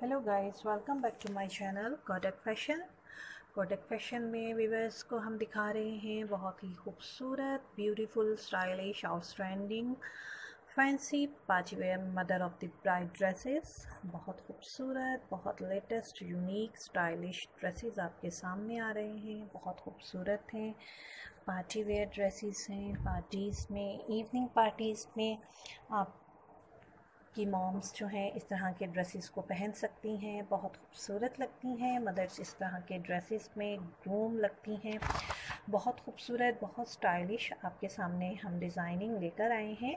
Hello guys welcome back to my channel Kodak fashion Kodak fashion में viewers को हम दिखा रहे हैं बहुत ही खूबसूरत beautiful stylish outstanding fancy party wear mother of the bride dresses बहुत खूबसूरत, बहुत लेटेस्ट यूनिक स्टाइलिश ड्रेसेस आपके सामने आ रहे हैं। बहुत खूबसूरत हैं। पार्टी वेयर ड्रेसेस हैं। पार्टीज़ में इवनिंग पार्टीज़ में आप की मॉम्स जो हैं इस तरह के ड्रेसेस को पहन सकती हैं, बहुत खूबसूरत लगती हैं। मदर्स इस तरह के ड्रेसेस में ग्रूम लगती हैं। बहुत खूबसूरत, बहुत स्टाइलिश आपके सामने हम डिज़ाइनिंग लेकर आए हैं।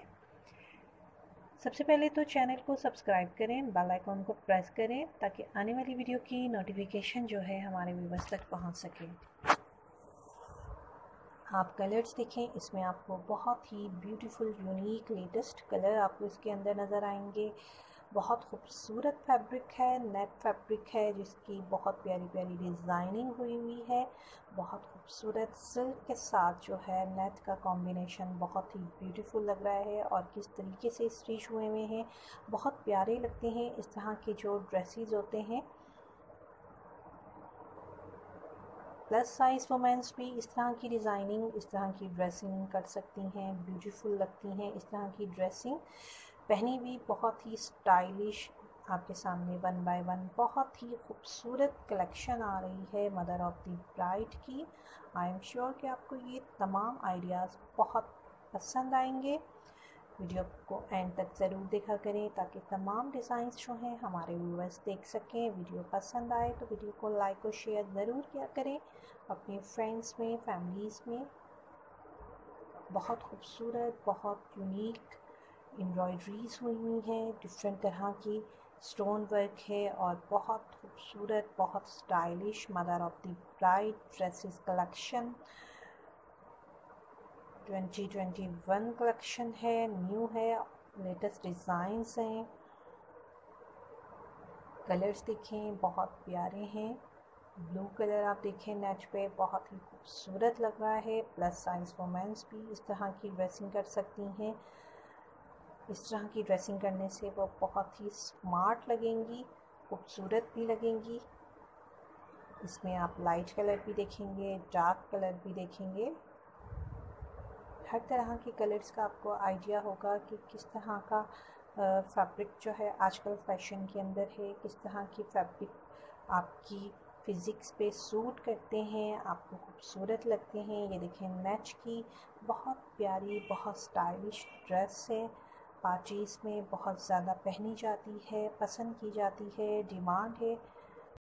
सबसे पहले तो चैनल को सब्सक्राइब करें बेल आइकॉन को प्रेस करें, ताकि आने वाली वीडियो की नोटिफिकेशन जो है हमारे व्यूवर्स तक पहुँच सके। आप कलर्स देखें, इसमें आपको बहुत ही ब्यूटीफुल यूनिक लेटेस्ट कलर आपको इसके अंदर नज़र आएँगे। बहुत खूबसूरत फैब्रिक है नेट फैब्रिक है, जिसकी बहुत प्यारी प्यारी डिज़ाइनिंग हुई हुई है। बहुत खूबसूरत सिल्क के साथ जो है नेट का कॉम्बिनेशन बहुत ही ब्यूटीफुल लग रहा है और किस तरीके से स्टिच हुए हुए हैं, बहुत प्यारे लगते हैं। इस तरह के जो ड्रेसेस होते हैं प्लस साइज़ वुमेंस भी इस तरह की डिज़ाइनिंग इस तरह की ड्रेसिंग कर सकती हैं ब्यूटीफुल लगती हैं, इस तरह की ड्रेसिंग पहनी भी बहुत ही स्टाइलिश आपके सामने वन बाय वन बहुत ही खूबसूरत कलेक्शन आ रही है मदर ऑफ़ दी ब्राइड की। आई एम श्योर कि आपको ये तमाम आइडियाज़ बहुत पसंद आएँगे। वीडियो को एंड तक ज़रूर देखा करें ताकि तमाम डिज़ाइंस जो हैं हमारे व्यूवर्स देख सकें। वीडियो पसंद आए तो वीडियो को लाइक और शेयर ज़रूर किया करें। अपने फ्रेंड्स में फैमिलीज़ में। बहुत खूबसूरत, बहुत यूनिक एम्ब्रॉयड्रीज हुई हुई हैं। डिफरेंट तरह की स्टोन वर्क है और बहुत खूबसूरत, बहुत stylish mother of the bride dresses collection 2021 collection है, न्यू है, लेटेस्ट डिज़ाइंस हैं, कलर्स देखें बहुत प्यारे हैं। ब्लू कलर आप देखें, नेट पे बहुत ही खूबसूरत लग रहा है प्लस साइज़ वोमेंस भी इस तरह की ड्रेसिंग कर सकती हैं। इस तरह की ड्रेसिंग करने से वो बहुत ही स्मार्ट लगेंगी, खूबसूरत भी लगेंगी। इसमें आप लाइट कलर भी देखेंगे डार्क कलर भी देखेंगे। हर तरह के कलर्स का आपको आइडिया होगा कि किस तरह का फैब्रिक जो है आजकल फ़ैशन के अंदर है, किस तरह की फैब्रिक आपकी फ़िज़िक्स पे सूट करते हैं, आपको खूबसूरत लगते हैं। ये देखें मैच की बहुत प्यारी, बहुत स्टाइलिश ड्रेस है। पार्टीज़ में बहुत ज़्यादा पहनी जाती है, पसंद की जाती है, डिमांड है।